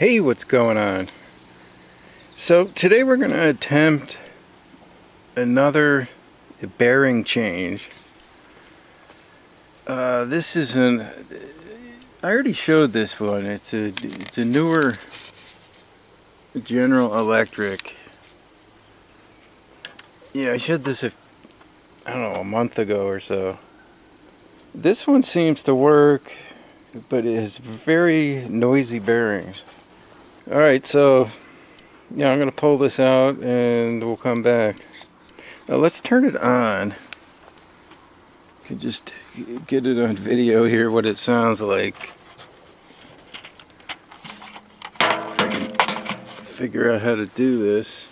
Hey, what's going on? So today we're going to attempt another bearing change. Uh, this is an. I already showed this one. It's a it's a newer General Electric. Yeah, I showed this a, I don't know a month ago or so. This one seems to work, but it has very noisy bearings. Alright, so yeah, I'm to pull this out and we'll come back. Now let's turn it on. can just get it on video here what it sounds like. Figure out how to do this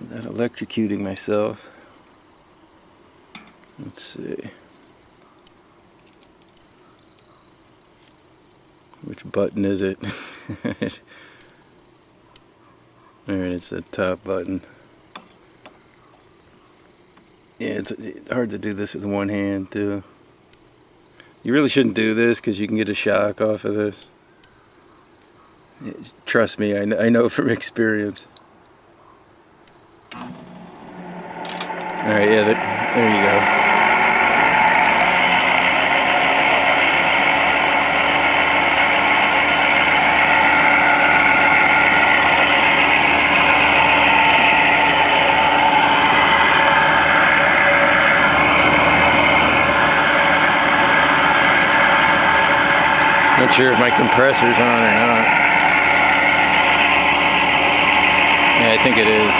without electrocuting myself. Let's see. Which button is it? Alright, it's the top button. Yeah, it's hard to do this with one hand too. You really shouldn't do this because you can get a shock off of this. Trust me, I know from experience. Alright, yeah, there you go. Not sure if my compressor's on or not. Yeah, I think it is.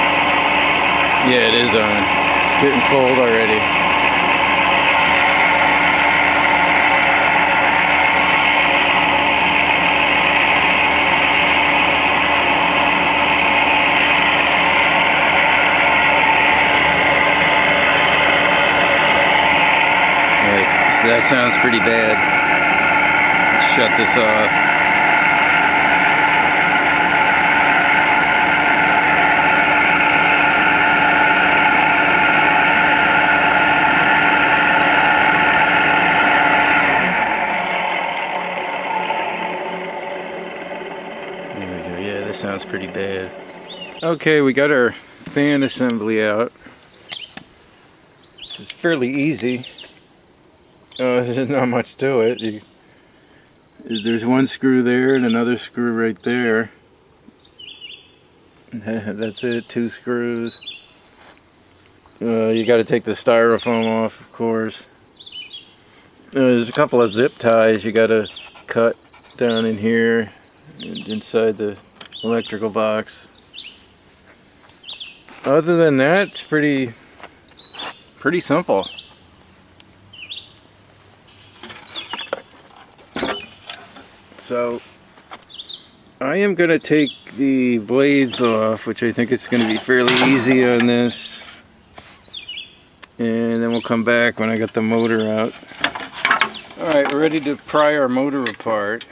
Yeah, it is on. It's getting cold already. That sounds pretty bad shut this off. Sounds pretty bad. Okay, we got our fan assembly out. It's fairly easy. Uh, there's not much to it. You there's one screw there and another screw right there. That's it two screws. Uh, you got to take the styrofoam off of course. Uh, there's a couple of zip ties you got to cut down in here inside the electrical box. Other than that it's pretty pretty simple So I am going to take the blades off, which I think it's going to be fairly easy on this. And then we'll come back when I get the motor out. Alright, we're ready to pry our motor apart.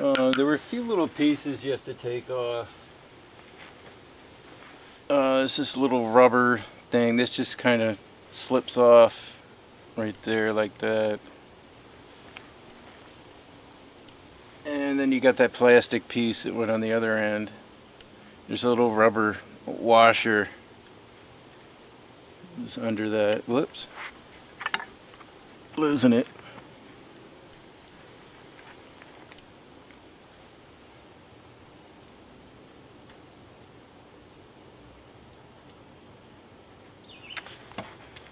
Uh, there were a few little pieces you have to take off. Uh, it's this little rubber thing. This just kind of slips off right there like that. And then you got that plastic piece that went on the other end. There's a little rubber washer is under that. Whoops. Losing it.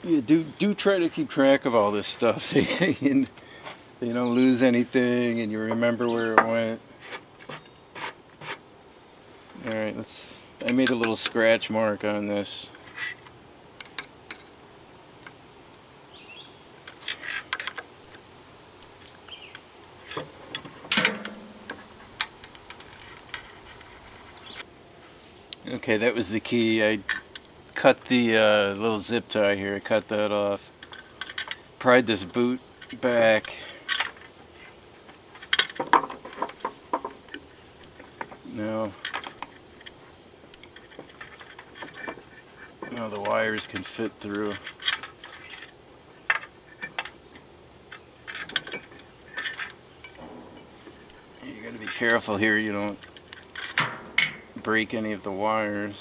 Yeah, do do try to keep track of all this stuff so you, don't lose anything and you remember where it went. Alright, let's I made a little scratch mark on this. Okay, that was the key. I cut the uh, little zip tie here, I cut that off. Pried this boot back Now, now the wires can fit through. You gotta be careful here you don't break any of the wires.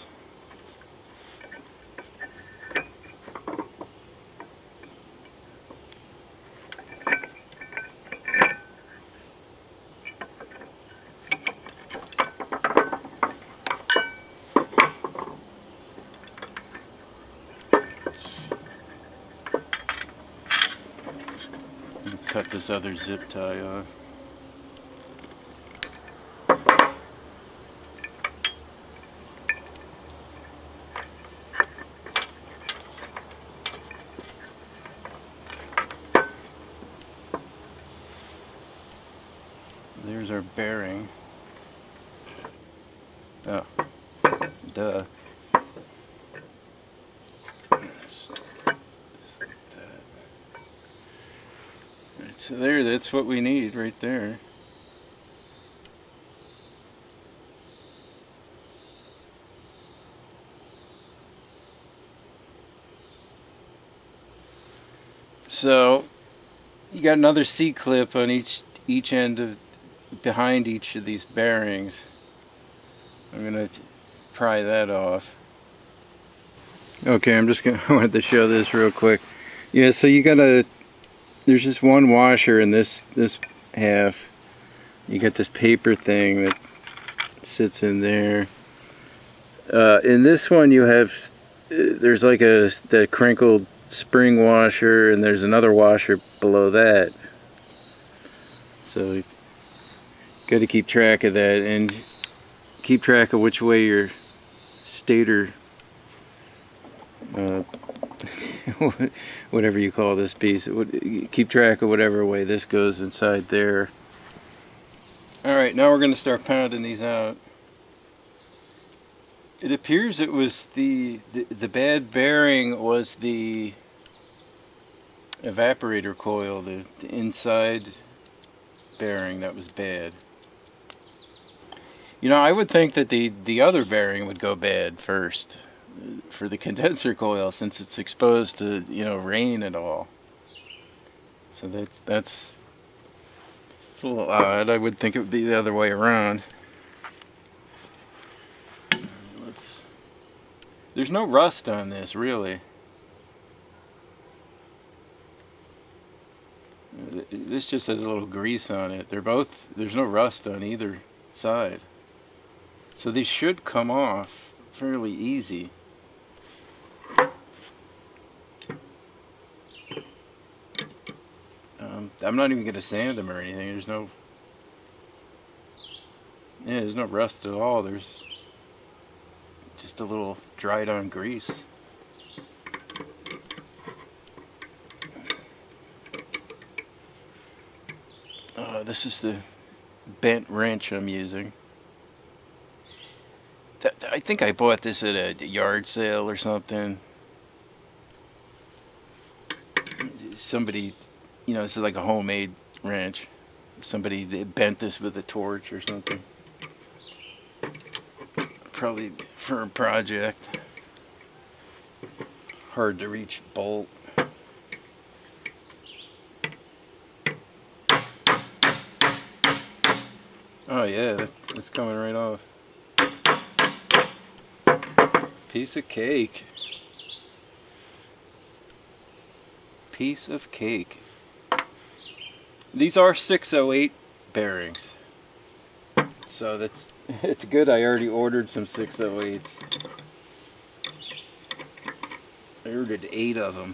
cut this other zip tie off. There's our bearing. Oh, duh. So there, that's what we need right there. So you got another C-clip on each each end of behind each of these bearings. I'm gonna pry that off. Okay, I'm just gonna I wanted to show this real quick. Yeah, so you gotta there's just one washer in this this half. You got this paper thing that sits in there. Uh, in this one you have uh, there's like a the crinkled spring washer and there's another washer below that. So got to keep track of that and keep track of which way your stator uh, whatever you call this piece It would keep track of whatever way this goes inside there. Alright now we're going to start pounding these out. It appears it was the, the the bad bearing was the evaporator coil the, the inside bearing that was bad. You know I would think that the the other bearing would go bad first for the condenser coil since it's exposed to you know rain and all. So that's that's it's a little odd. I would think it would be the other way around. Let's, there's no rust on this really. This just has a little grease on it. They're both there's no rust on either side. So these should come off fairly easy I'm not even going to sand them or anything. There's no... Yeah, there's no rust at all. There's just a little dried on grease. Uh, this is the bent wrench I'm using. I think I bought this at a yard sale or something. Somebody you know, this is like a homemade wrench. Somebody bent this with a torch or something. Probably for a project. Hard to reach bolt. Oh yeah, it's coming right off. Piece of cake. Piece of cake. These are 608 bearings. So that's it's good I already ordered some 608s. I ordered eight of them.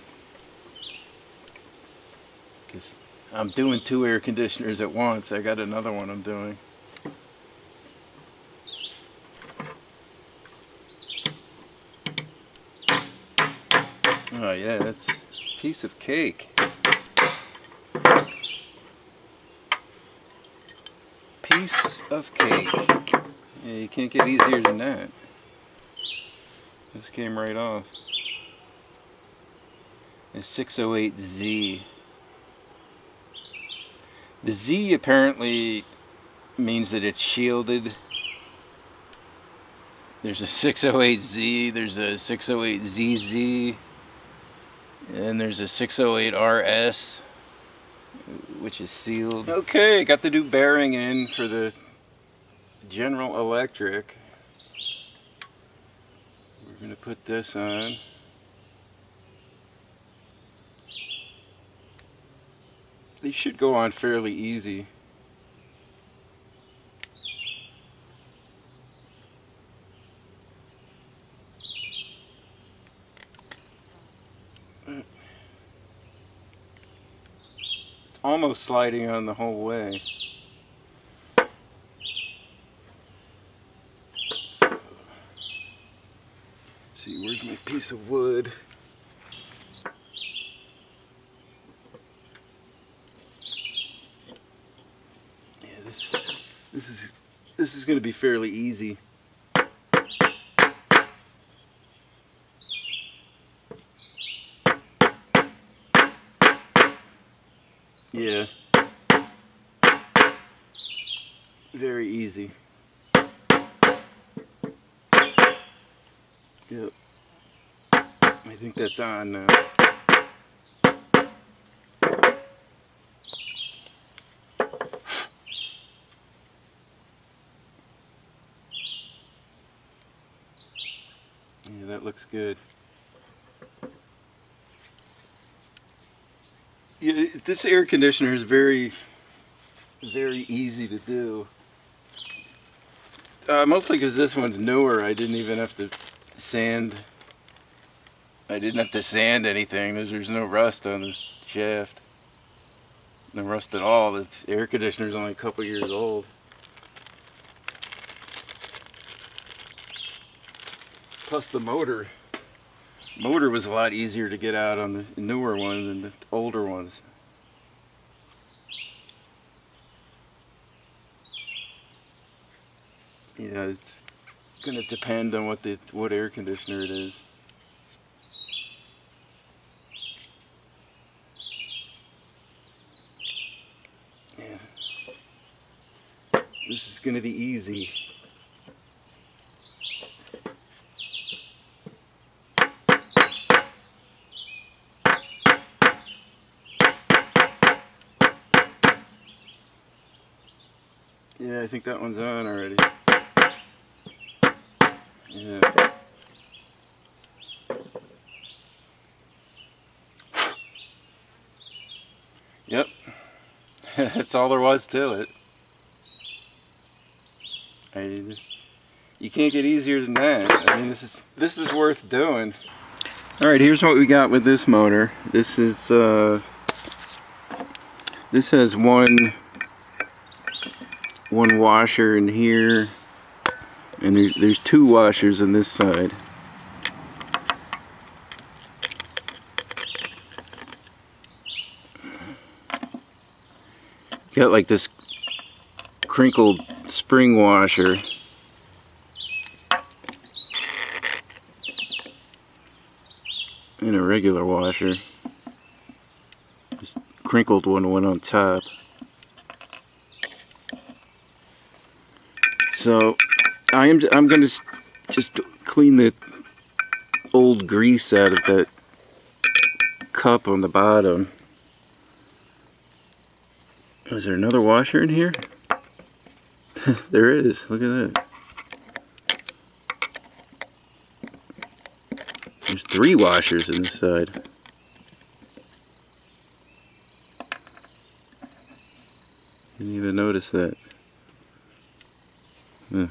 Because I'm doing two air conditioners at once. I got another one I'm doing. Oh yeah, that's a piece of cake. piece of cake. Yeah, you can't get easier than that. This came right off. The 608Z. The Z apparently means that it's shielded. There's a 608Z, there's a 608ZZ, and there's a 608RS which is sealed. Okay, got the new bearing in for the General Electric. We're going to put this on. These should go on fairly easy. It's almost sliding on the whole way. Piece of wood? Yeah, this this is this is going to be fairly easy. Yeah. Very easy. Yep. Think that's on now. Yeah, that looks good. Yeah, this air conditioner is very, very easy to do. Uh, mostly because this one's newer, I didn't even have to sand. I didn't have to sand anything. There's, there's no rust on this shaft. No rust at all. The air conditioner is only a couple years old. Plus the motor. Motor was a lot easier to get out on the newer one than the older ones. Yeah, it's going to depend on what the what air conditioner it is. This is going to be easy. Yeah, I think that one's on already. Yeah. Yep. That's all there was to it. I, you can't get easier than that. I mean, this is this is worth doing. All right, here's what we got with this motor. This is uh, this has one one washer in here and there, there's two washers on this side got like this crinkled spring washer and a regular washer this crinkled one went on top so I am I'm gonna just clean the old grease out of that cup on the bottom. Is there another washer in here? there is. Look at that. There's three washers in this side. Didn't even notice that. Huh.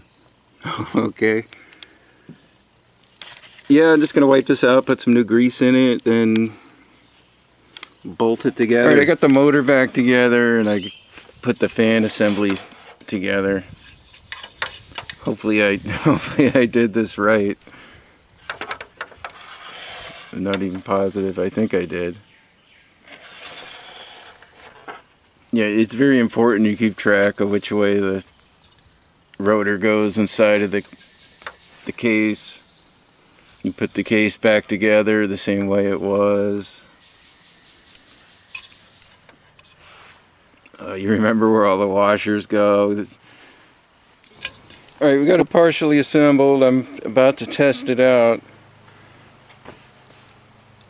okay. Yeah, I'm just going to wipe this out, put some new grease in it, and bolt it together. Alright, I got the motor back together, and I put the fan assembly together. Hopefully I, hopefully I did this right. I'm not even positive. I think I did. Yeah, it's very important you keep track of which way the rotor goes inside of the, the case. You put the case back together the same way it was. Uh, you remember where all the washers go. Alright, we got it partially assembled. I'm about to test it out.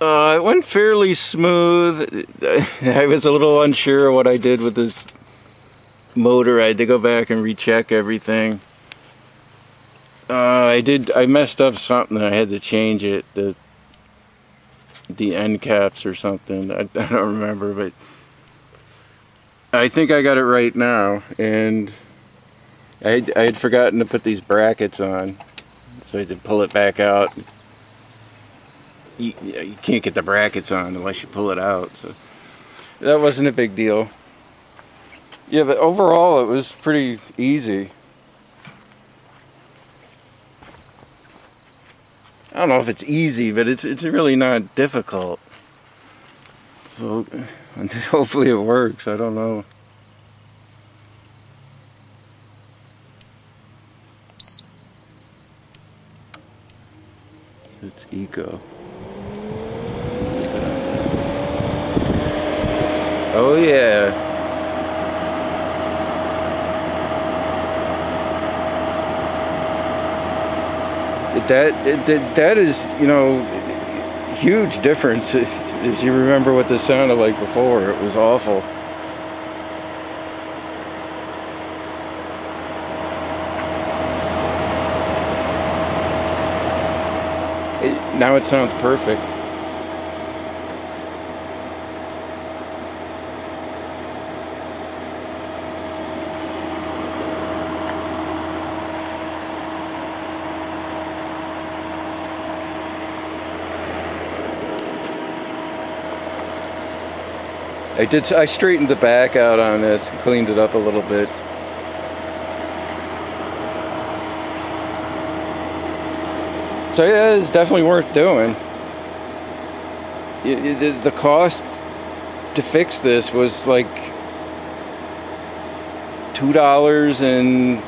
Uh, it went fairly smooth. I was a little unsure what I did with this motor. I had to go back and recheck everything. Uh, I did. I messed up something. I had to change it. The the end caps or something. I, I don't remember, but I think I got it right now. And I had, I had forgotten to put these brackets on, so I had to pull it back out. You, you can't get the brackets on unless you pull it out. So that wasn't a big deal. Yeah, but overall it was pretty easy. I don't know if it's easy, but it's it's really not difficult. So hopefully it works. I don't know. It's eco. Oh yeah. that that that is you know huge difference if you remember what this sounded like before it was awful. It, now it sounds perfect I did. I straightened the back out on this, and cleaned it up a little bit. So yeah, it's definitely worth doing. The cost to fix this was like two dollars and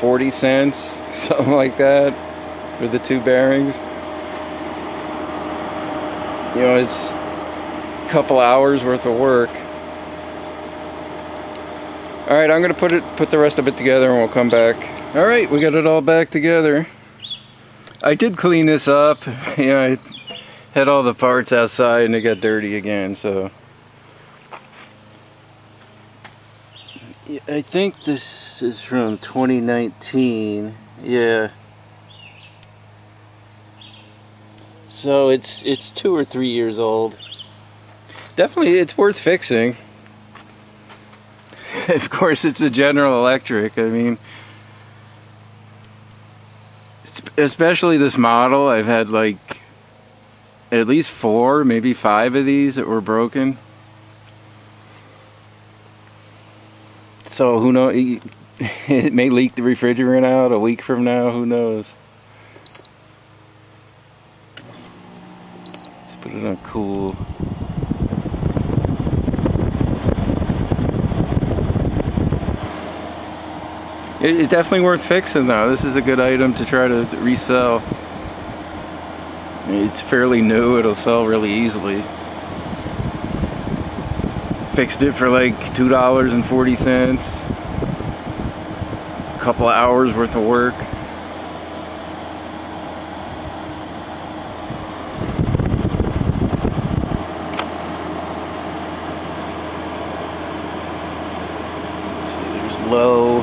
forty cents, something like that, for the two bearings. You know, it's couple hours worth of work. All right, I'm gonna put it, put the rest of it together and we'll come back. All right, we got it all back together. I did clean this up. You know, I had all the parts outside and it got dirty again, so. I think this is from 2019. Yeah. So it's it's two or three years old definitely it's worth fixing. of course, it's a General Electric. I mean, especially this model, I've had like at least four, maybe five of these that were broken. So who knows? It may leak the refrigerant out a week from now. Who knows? Let's put it on cool. It's definitely worth fixing though. This is a good item to try to resell. It's fairly new, it'll sell really easily. Fixed it for like $2.40. A couple hours worth of work. low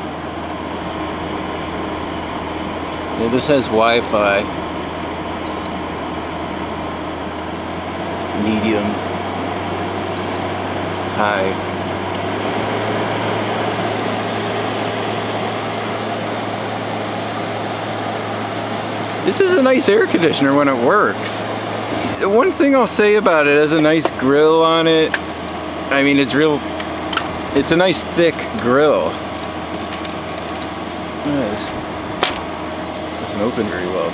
Yeah, this has Wi-Fi. Medium. High. This is a nice air conditioner when it works. One thing I'll say about it, it has a nice grill on it. I mean, it's real, it's a nice thick grill. Nice doesn't open very well.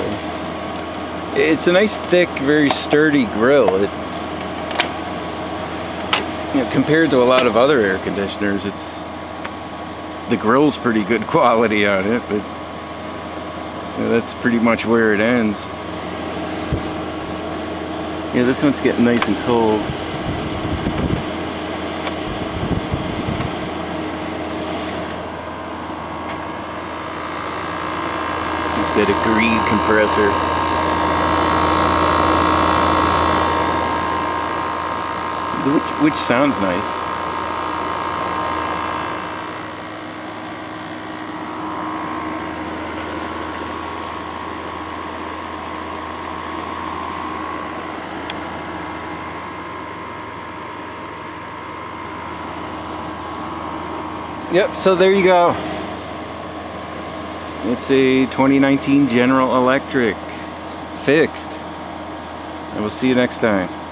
It's a nice thick, very sturdy grill. It, you know, compared to a lot of other air conditioners, it's the grill's pretty good quality on it, but you know, that's pretty much where it ends. Yeah, this one's getting nice and cold. the degree compressor. Which, which sounds nice. Yep, so there you go. It's a 2019 General Electric fixed. And we'll see you next time.